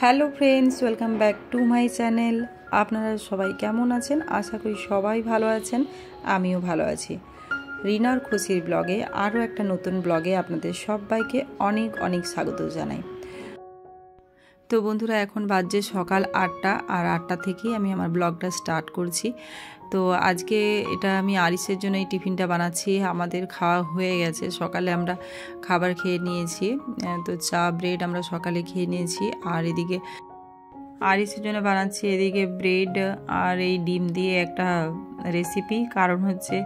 Hello friends, welcome back to my channel. আপনারা সবাই কেমন আছেন? আশা করি সবাই ভালো আছেন, আমিও ভালো আছি। রিনার খুশির ব্লগে আরও একটা নতুন ব্লগে আপনাদের সবাইকে অনেক অনেক স্বাগত জানাই। তো বন্ধুরা, এখন বাজছে সকাল আটটা, আর আটটা থেকেই আমি আমার ব্লগটা স্টার্ট করছি। তো আজকে এটা আমি আরিসের জন্য এই টিফিনটা বানাচ্ছি। আমাদের খাওয়া হয়ে গেছে। সকালে আমরা খাবার খেয়ে নিয়েছি। তো চা, ব্রেড আমরা সকালে খেয়ে নিয়েছি। আর এদিকে আরিসের জন্য বানাচ্ছি এদিকে ব্রেড আর এই ডিম দিয়ে একটা রেসিপি। কারণ হচ্ছে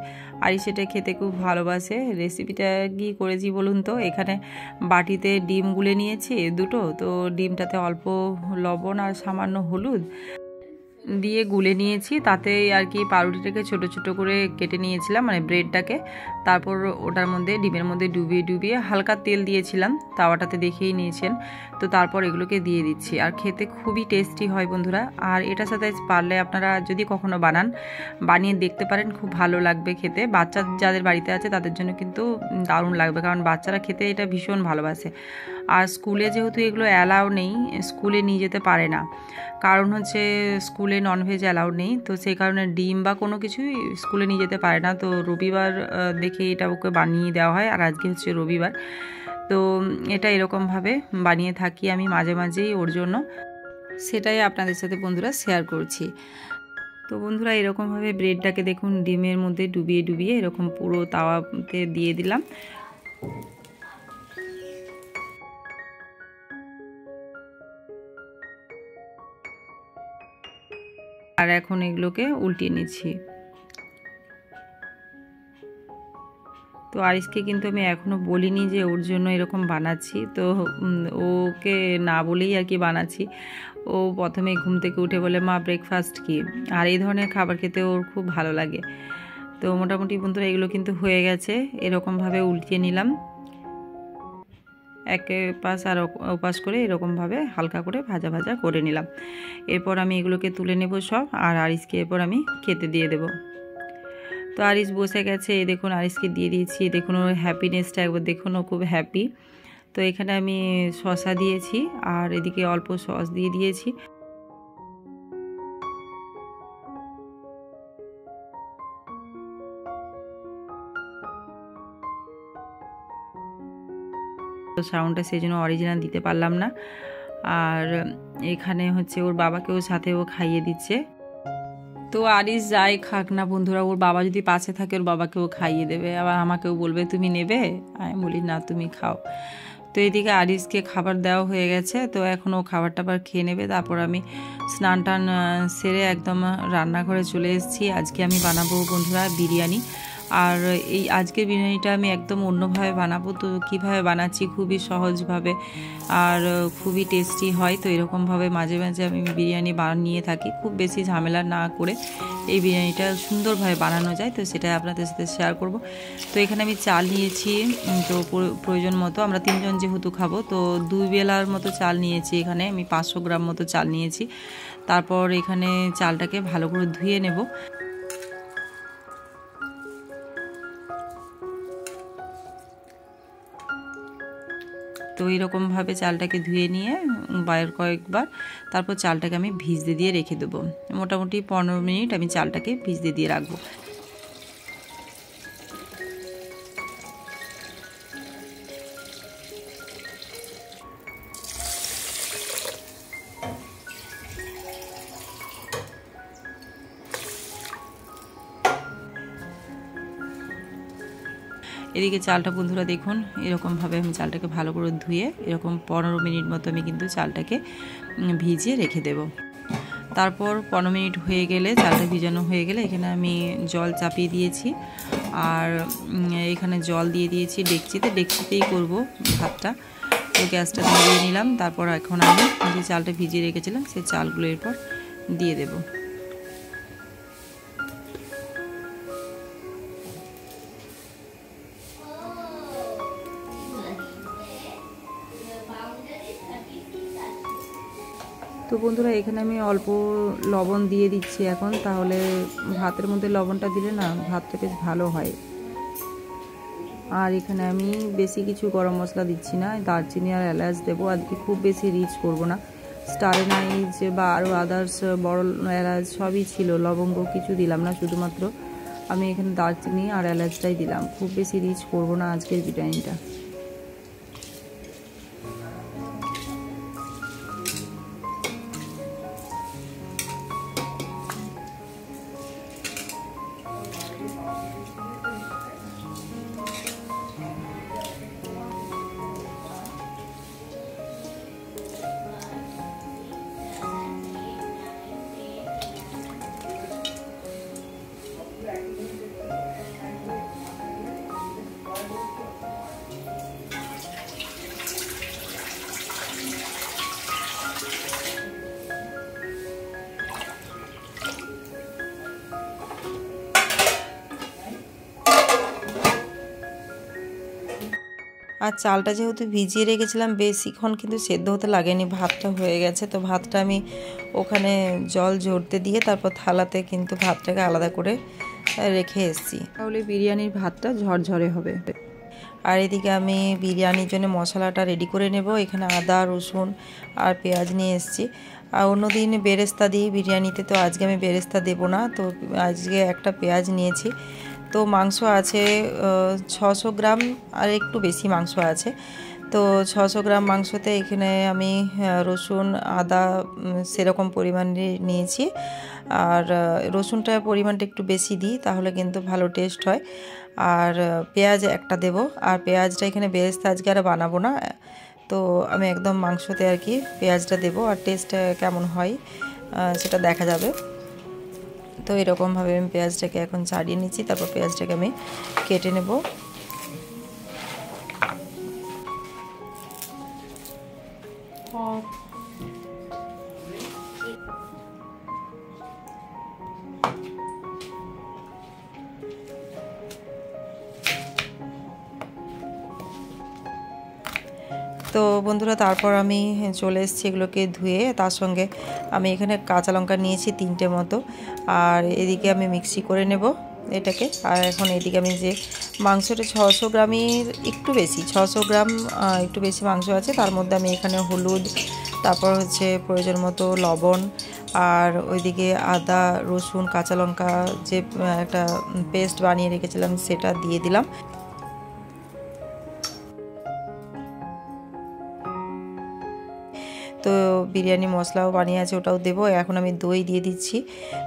আরিস এটা খেতে খুব ভালোবাসে। রেসিপিটা কি করেছি বলুন তো? এখানে বাটিতে ডিম গুলে নিয়েছি দুটো। তো ডিমটাতে অল্প লবণ আর সামান্য হলুদ। দিয়ে গুলে নিয়েছি, তাতে আর কি পাউরুটিটাকে ছোট ছোট করে কেটে নিয়েছিলাম মানে ব্রেডটাকে। তারপর ওটার মধ্যে, ডিমের মধ্যে ডুবিয়ে ডুবিয়ে হালকা তেল দিয়েছিলাম, তাওয়াটাতে দেখেই নিয়েছেন। তো তারপর এগুলোকে দিয়ে দিচ্ছি। আর খেতে খুবই টেস্টি হয় বন্ধুরা। আর এটার সাথে পারলে আপনারা যদি কখনো বানান, বানিয়ে দেখতে পারেন, খুব ভালো লাগবে খেতে। বাচ্চা যাদের বাড়িতে আছে, তাদের জন্য কিন্তু দারুণ লাগবে, কারণ বাচ্চারা খেতে এটা ভীষণ ভালোবাসে। আর স্কুলে যেহেতু এগুলো অ্যালাউ নেই, স্কুলে নিয়ে যেতে পারে না। কারণ হচ্ছে স্কুলে ননভেজ অ্যালাউড নেই, তো সেই কারণে ডিম বা কোনো কিছুই স্কুলে নিয়ে যেতে পারে না। তো রবিবার দেখে এটা ওকে বানিয়ে দেওয়া হয় আর আজকে হচ্ছে রবিবার। তো এটা এরকমভাবে বানিয়ে থাকি আমি মাঝে মাঝেই ওর জন্য। সেটাই আপনাদের সাথে বন্ধুরা শেয়ার করছি। তো বন্ধুরা এরকমভাবে ব্রেডটাকে দেখুন, ডিমের মধ্যে ডুবিয়ে ডুবিয়ে এরকম পুরো তাওয়াতে দিয়ে দিলাম। আর এখন এগুলোকে উল্টিয়ে নিচ্ছি। তো আরিসকে কিন্তু আমি এখনও বলিনি যে ওর জন্য এরকম বানাচ্ছি। তো ওকে না বলেই আর কি বানাচ্ছি। ও প্রথমে ঘুম থেকে উঠে বলে, মা ব্রেকফাস্ট কি? আর এই ধরনের খাবার খেতে ওর খুব ভালো লাগে। তো মোটামুটি বন্ধুরা এগুলো কিন্তু হয়ে গেছে। এরকমভাবে উল্টিয়ে নিলাম। এক পাশ আর ওপাশ করে এরকমভাবে হালকা করে ভাজা ভাজা করে নিলাম। এরপর আমি এগুলোকে তুলে নেব সব, আর আরিসকে এরপর আমি খেতে দিয়ে দেব। তো আরিস বসে গেছে দেখুন আরিসকে দিয়ে দিয়েছি দেখুন ওর হ্যাপিনেসটা একবার দেখুন, ও খুব হ্যাপি তো এখানে আমি শশা দিয়েছি, আর এদিকে অল্প সস দিয়ে দিয়েছি। সাউন্ডটা সেই জন্য অরিজিনাল দিতে পারলাম না। আর এখানে হচ্ছে ওর বাবাকেও সাথে ও খাইয়ে দিচ্ছে। তো আরিস যাই খাক না বন্ধুরা, ওর বাবা যদি পাশে থাকে ওর বাবাকেও খাইয়ে দেবে। আবার আমাকেও বলবে, তুমি নেবে? আমি বলি, না, তুমি খাও। তো এদিকে আরিসকে খাবার দেওয়া হয়ে গেছে। তো এখন ও খাবার টাবার খেয়ে নেবে। তারপর আমি স্নান টান সেরে একদম রান্নাঘরে চলে এসেছি। আজকে আমি বানাবো বন্ধুরা বিরিয়ানি। আর এই আজকের বিরিয়ানিটা আমি একদম অন্যভাবে বানাবো। তো কীভাবে বানাচ্ছি খুবই সহজভাবে আর খুবই টেস্টি হয়। তো এরকমভাবে মাঝে মাঝে আমি বিরিয়ানি বানিয়ে থাকি। খুব বেশি ঝামেলা না করে এই বিরিয়ানিটা সুন্দরভাবে বানানো যায়। তো সেটা আপনাদের সাথে শেয়ার করব। তো এখানে আমি চাল নিয়েছি। তো প্রয়োজন মতো আমরা তিনজন যেহেতু খাব, তো দুই বেলার মতো চাল নিয়েছি এখানে। আমি পাঁচশো গ্রাম মতো চাল নিয়েছি। তারপর এখানে চালটাকে ভালো করে ধুয়ে নেব। তো এইরকমভাবে চালটাকে ধুয়ে নিয়ে বায়ের কয়েকবার, তারপর চালটাকে আমি ভিজতে দিয়ে রেখে দেবো। মোটামুটি পনেরো মিনিট আমি চালটাকে ভিজতে দিয়ে রাখব। এদিকে চালটা বন্ধুরা দেখুন, এরকমভাবে আমি চালটাকে ভালো করে ধুয়ে এরকম পনেরো মিনিট মতো আমি কিন্তু চালটাকে ভিজিয়ে রেখে দেব। তারপর পনেরো মিনিট হয়ে গেলে, চালটা ভিজানো হয়ে গেলে এখানে আমি জল চাপিয়ে দিয়েছি। আর এখানে জল দিয়ে দিয়েছি ডেকচিতে। ডেকচিতেই করব ভাতটা। তো গ্যাসটা ধরিয়ে নিলাম। তারপর এখন আমি যে চালটা ভিজিয়ে রেখেছিলাম, সেই চালগুলো এরপর দিয়ে দেবো। তো বন্ধুরা, এখানে আমি অল্প লবণ দিয়ে দিচ্ছি এখন। তাহলে ভাতের মধ্যে লবণটা দিলে না ভাতটা বেশ ভালো হয়। আর এখানে আমি বেশি কিছু গরম মশলা দিচ্ছি না। দারচিনি আর এলাচ দেবো। আজকে খুব বেশি রিচ করব না। স্টারেনাইজ বা আরও আদার্স, বড় এলাচ সবই ছিল। লবঙ্গ কিছু দিলাম না শুধুমাত্র। আমি এখানে দারচিনি আর এলাচটাই দিলাম। খুব বেশি রিচ করব না আজকের বিরিয়ানিটা। আর চালটা যেহেতু ভিজিয়ে রেখেছিলাম বেশিক্ষণ কিন্তু সেদ্ধ হতে লাগেনি ভাতটা হয়ে গেছে। তো ভাতটা আমি ওখানে জল ঝরতে দিয়ে তারপর থালাতে কিন্তু ভাতটাকে আলাদা করে রেখে এসেছি। তাহলে বিরিয়ানির ভাতটা ঝরঝরে হবে। আর এদিকে আমি বিরিয়ানির জন্য মশলাটা রেডি করে নেব। এখানে আদা রসুন আর পেঁয়াজ নিয়ে এসেছি। আর অন্যদিন বেরেস্তা দিই বিরিয়ানিতে তো আজকে আমি বেরেস্তা দেবো না তো আজকে একটা পেঁয়াজ নিয়েছি। তো মাংস আছে ছশো গ্রাম আর একটু বেশি মাংস আছে। তো ছশো গ্রাম মাংসতে এখানে আমি রসুন, আদা সেরকম পরিমাণে নিয়েছি। আর রসুনটার পরিমাণটা একটু বেশি দিই, তাহলে কিন্তু ভালো টেস্ট হয়। আর পেঁয়াজ একটা দেব। আর পেঁয়াজটা এখানে বেরেস্তা আজকে আর বানাবো না। তো আমি একদম মাংসতে আর কি পেঁয়াজটা দেবো, আর টেস্ট কেমন হয় সেটা দেখা যাবে। তো এরকমভাবে আমি পেঁয়াজটাকে এখন ছাড়িয়ে নিচ্ছি তারপর পেঁয়াজটাকে আমি কেটে নেব। তো বন্ধুরা, তারপর আমি চলে এসেছি এগুলোকে ধুয়ে। তার সঙ্গে আমি এখানে কাঁচা লঙ্কা নিয়েছি তিনটে মতো। আর এদিকে আমি মিক্সি করে নেব এটাকে। আর এখন এদিকে আমি যে মাংসটা ছশো গ্রামের একটু বেশি, ছশো গ্রাম একটু বেশি মাংস আছে। তার মধ্যে আমি এখানে হলুদ, তারপর হচ্ছে প্রয়োজন মতো লবণ, আর ওইদিকে আদা, রসুন, কাঁচা লঙ্কা যে একটা পেস্ট বানিয়ে রেখেছিলাম সেটা দিয়ে দিলাম। তো বিরিয়ানি মশলাও বানিয়ে আছে, ওটাও দেবো। এখন আমি দই দিয়ে দিচ্ছি।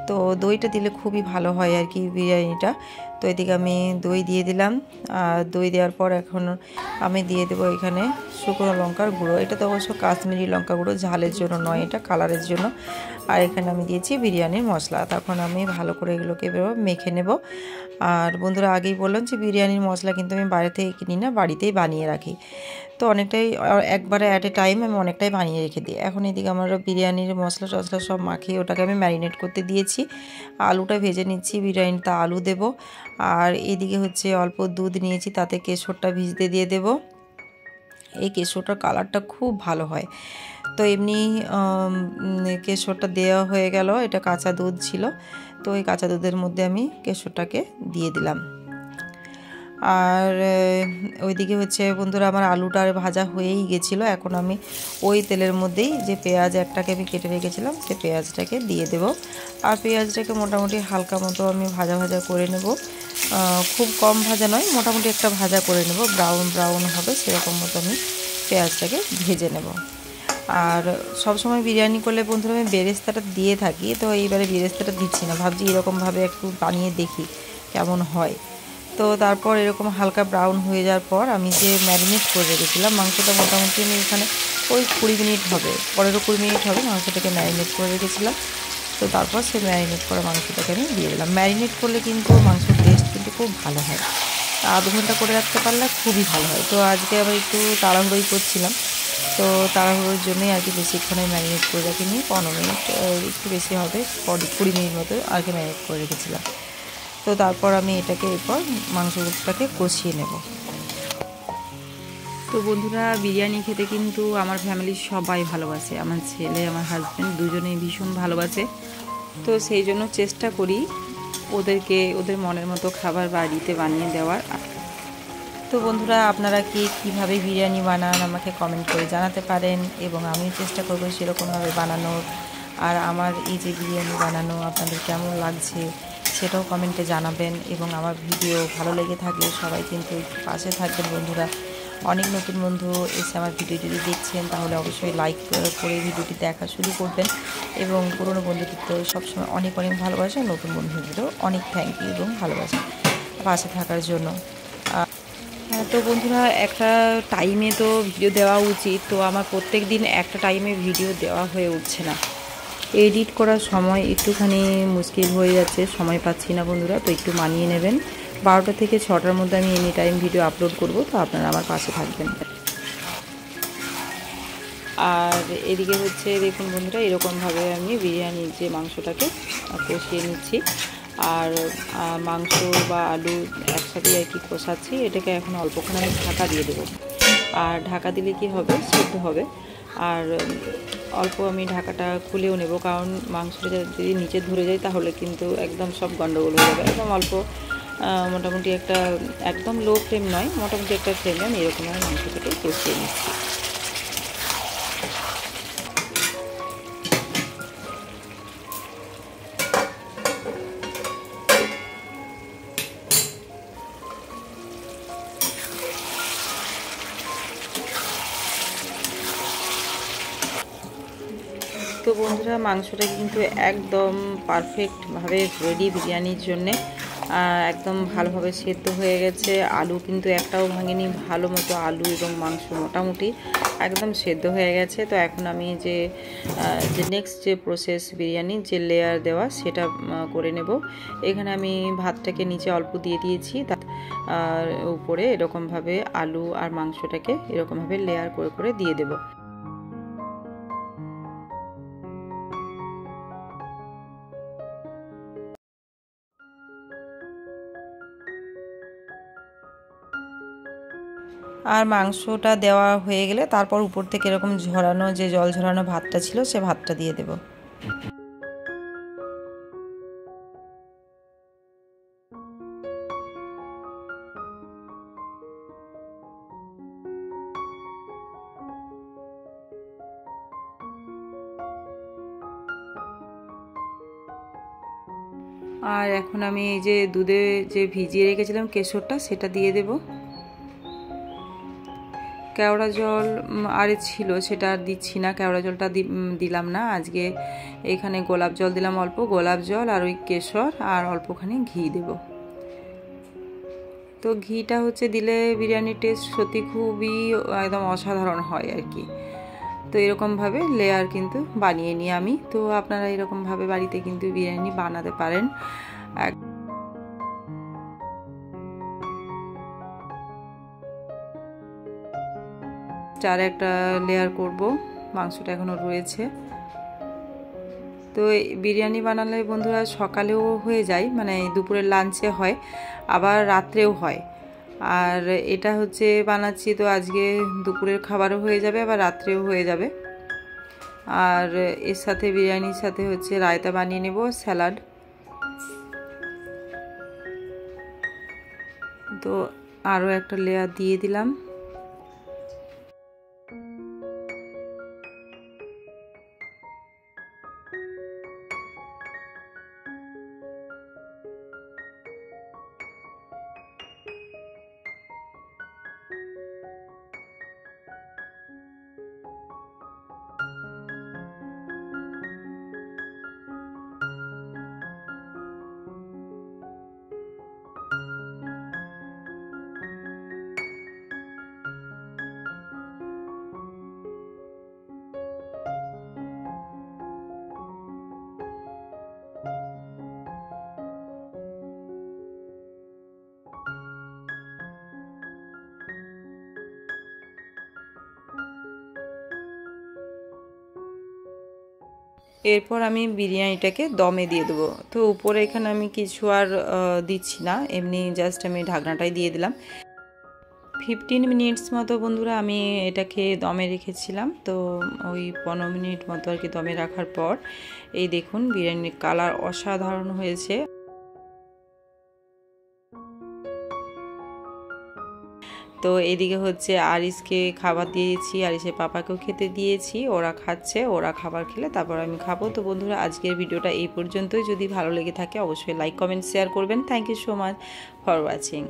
তো দইটা দিলে খুবই ভালো হয় আর কি বিরিয়ানিটা। তো এদিকে আমি দই দিয়ে দিলাম। আর দই দেওয়ার পর এখন আমি দিয়ে দেবো এখানে শুকনো লঙ্কার গুঁড়ো। এটা তো অবশ্য কাশ্মীরি লঙ্কা গুঁড়ো, ঝালের জন্য নয়, এটা কালারের জন্য। আর এখানে আমি দিয়েছি বিরিয়ানির মশলা। তখন আমি ভালো করে এগুলোকে মেখে নেব। আর বন্ধুরা আগেই বললাম যে বিরিয়ানির মশলা কিন্তু আমি বাইরে থেকে কিনি না, বাড়িতেই বানিয়ে রাখি। তো অনেকটাই একবারে অ্যাট এ টাইম আমি অনেকটাই বানিয়ে রেখে দিই। এখন এদিকে আমার বিরিয়ানির মশলা টশলা সব মাখিয়ে ওটাকে আমি ম্যারিনেট করতে দিয়েছি। আলুটা ভেজে নিচ্ছি, বিরিয়ানিতে আলু দেব। আর এদিকে হচ্ছে অল্প দুধ নিয়েছি, তাতে কেশরটা ভিজতে দিয়ে দেব। এই কেশরটার কালারটা খুব ভালো হয়। তো এমনি কেশরটা দেওয়া হয়ে গেল। এটা কাঁচা দুধ ছিল। তো এই কাঁচা দুধের মধ্যে আমি কেশরটাকে দিয়ে দিলাম। আর ওইদিকে হচ্ছে বন্ধুরা আমার আলুটা আর ভাজা হয়েই গেছিল। এখন আমি ওই তেলের মধ্যেই যে পেঁয়াজ একটাকে আমি কেটে রেখেছিলাম, সে পেঁয়াজটাকে দিয়ে দেব। আর পেঁয়াজটাকে মোটামুটি হালকা মতো আমি ভাজা ভাজা করে নেব। খুব কম ভাজা নয়, মোটামুটি একটা ভাজা করে নেব। ব্রাউন ব্রাউন হবে, সেরকম মতো আমি পেঁয়াজটাকে ভেজে নেব। আর সব সময় বিরিয়ানি করলে বন্ধুরা আমি বেরেস্তাটা দিয়ে থাকি, তো এইবারে বেরেস্তাটা দিচ্ছি না। ভাবছি এরকমভাবে একটু বানিয়ে দেখি কেমন হয়। তো তারপর এরকম হালকা ব্রাউন হয়ে যাওয়ার পর আমি যে ম্যারিনেট করে রেখেছিলাম, মাংসটা মোটামুটি আমি এখানে ওই কুড়ি মিনিট হবে, পনেরো কুড়ি মিনিট হবে মাংসটাকে ম্যারিনেট করে রেখেছিলাম। তো তারপর সে ম্যারিনেট করা মাংসটাকে আমি দিয়ে দিলাম। ম্যারিনেট করলে কিন্তু মাংসের টেস্ট কিন্তু খুব ভালো হয়। আধ ঘণ্টা করে রাখতে পারলে খুবই ভালো হয়। তো আজকে আবার একটু তাড়াহুড়োই করছিলাম। তো তাড়াহুড়োর জন্যই আর কি বেশিক্ষণে ম্যারিনেট করে রাখিনি। পনেরো মিনিট একটু বেশি হবে কুড়ি মিনিট মতো আর কি ম্যারিনেট করে রেখেছিলাম। তো তারপর আমি এটাকে এরপর মাংসটাকে কষিয়ে নেব। তো বন্ধুরা, বিরিয়ানি খেতে কিন্তু আমার ফ্যামিলির সবাই ভালোবাসে। আমার ছেলে, আমার হাজব্যান্ড দুজনেই ভীষণ ভালোবাসে। তো সেই জন্য চেষ্টা করি ওদেরকে, ওদের মনের মতো খাবার বাড়িতে বানিয়ে দেওয়ার। তো বন্ধুরা, আপনারা কি কীভাবে বিরিয়ানি বানান আমাকে কমেন্ট করে জানাতে পারেন এবং আমিও চেষ্টা করব সেরকমভাবে বানানোর। আর আমার এই যে বিরিয়ানি বানানো, আপনাদের কেমন লাগছে সেটাও কমেন্টে জানাবেন এবং আমার ভিডিও ভালো লেগে থাকলে সবাই কিন্তু পাশে থাকবেন বন্ধুরা। অনেক নতুন বন্ধু এসে আমার ভিডিও যদি দেখছেন, তাহলে অবশ্যই লাইক করে ভিডিওটি দেখা শুরু করবেন এবং পুরনো বন্ধুদের তো সবসময় অনেক অনেক ভালোবাসা, নতুন বন্ধুদেরও অনেক থ্যাংক ইউ এবং ভালোবাসা পাশে থাকার জন্য। তো বন্ধুরা, একটা টাইমে তো ভিডিও দেওয়া উচিত। তো আমার প্রত্যেক দিন একটা টাইমে ভিডিও দেওয়া হয়ে উঠছে না। এডিট করার সময় একটুখানি মুশকিল হয়ে যাচ্ছে, সময় পাচ্ছি না বন্ধুরা, তো একটু মানিয়ে নেবেন। বারোটা থেকে ছটার মধ্যে আমি এনি টাইম ভিডিও আপলোড করব, তো আপনারা আমার পাশে থাকবেন। আর এদিকে হচ্ছে, দেখুন বন্ধুরা, এরকমভাবে আমি বিরিয়ানির যে মাংসটাকে কষিয়ে নিচ্ছি। আর মাংস বা আলু একসাথে আর কি কষাচ্ছি, এটাকে এখন অল্পক্ষণ আমি ঢাকা দিয়ে দেবো। আর ঢাকা দিলে কি হবে? সেদ্ধ হবে। আর অল্প আমি ঢাকাটা খুলেও নেব, কারণ মাংসটা যদি নিচে ধরে যায়, তাহলে কিন্তু একদম সব গন্ডগোল হয়ে যাবে। একদম অল্প মোটামুটি একটা একদম লো ফ্লেম নয়, মোটামুটি একটা ফ্লেমে আমি এরকমভাবে মাংসটাকে কষিয়ে নিচ্ছি। তো বন্ধুরা, মাংসটা কিন্তু একদম পারফেক্টভাবে রেডি বিরিয়ানির জন্যে। একদম ভালোভাবে সেদ্ধ হয়ে গেছে। আলু কিন্তু একটাও ভাঙেনি। ভালো মতো আলু এবং মাংস মোটামুটি একদম সেদ্ধ হয়ে গেছে। তো এখন আমি যে যে নেক্সট যে প্রসেস বিরিয়ানি, যে লেয়ার দেওয়া, সেটা করে নেব। এখানে আমি ভাতটাকে নিচে অল্প দিয়ে দিয়েছি। তার উপরে এরকমভাবে আলু আর মাংসটাকে এরকমভাবে লেয়ার করে করে দিয়ে দেবো। আর মাংসটা দেওয়া হয়ে গেলে তারপর উপর থেকে এরকম ঝরানো যে জল ঝরানো ভাতটা ছিল, সে ভাতটা দিয়ে দেব। আর এখন আমি এই যে দুধে যে ভিজিয়ে রেখেছিলাম কেশরটা, সেটা দিয়ে দেবো। কেওড়া জল আরে ছিল, সেটা আর দিচ্ছি না, কেওড়া জলটা দিলাম না। আজকে এখানে গোলাপ জল দিলাম অল্প, গোলাপ জল আর ওই কেশর, আর অল্পখানি ঘি দেব। তো ঘিটা হচ্ছে দিলে বিরিয়ানির টেস্ট সত্যি খুবই, একদম অসাধারণ হয় আর কি। তো এরকমভাবে লেয়ার কিন্তু বানিয়ে নিই আমি। তো আপনারা এরকমভাবে বাড়িতে কিন্তু বিরিয়ানি বানাতে পারেন। চার একটা লেয়ার করব। মাংসটা এখনও রয়েছে। তো বিরিয়ানি বানালে বন্ধুরা সকালেও হয়ে যায় মানে দুপুরের লাঞ্চে হয়, আবার রাত্রেও হয়। আর এটা হচ্ছে বানাচ্ছি, তো আজকে দুপুরের খাবারও হয়ে যাবে, আবার রাত্রেও হয়ে যাবে। আর এর সাথে, বিরিয়ানির সাথে হচ্ছে রায়তা বানিয়ে নেব, স্যালাড। তো আরও একটা লেয়ার দিয়ে দিলাম। এরপর আমি বিরিয়ানিটাকে দমে দিয়ে দেবো। তো উপরে এখানে আমি কিছু আর দিচ্ছি না। এমনি জাস্ট আমি ঢাকনাটাই দিয়ে দিলাম। ফিফটিন মিনিটস মতো বন্ধুরা আমি এটাকে দমে রেখেছিলাম। তো ওই পনেরো মিনিট মতো আর কি দমে রাখার পর, এই দেখুন বিরিয়ানির কালার অসাধারণ হয়েছে। তো এদিকে হচ্ছে আরিসকে খাবার দিয়েছি আরিসের পাপাকেও খেতে দিয়েছি, ওরা খাচ্ছে, ওরা খাবার খেলে তারপর আমি খাব। তো বন্ধুরা, আজকের ভিডিওটা এই পর্যন্তই। যদি ভালো লেগে থাকে, অবশ্যই লাইক কমেন্ট শেয়ার করবেন। Thank you so much for watching